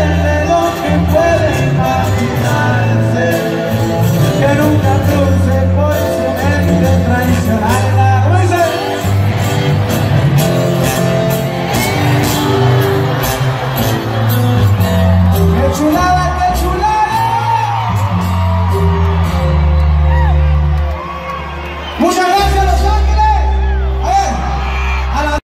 Amen.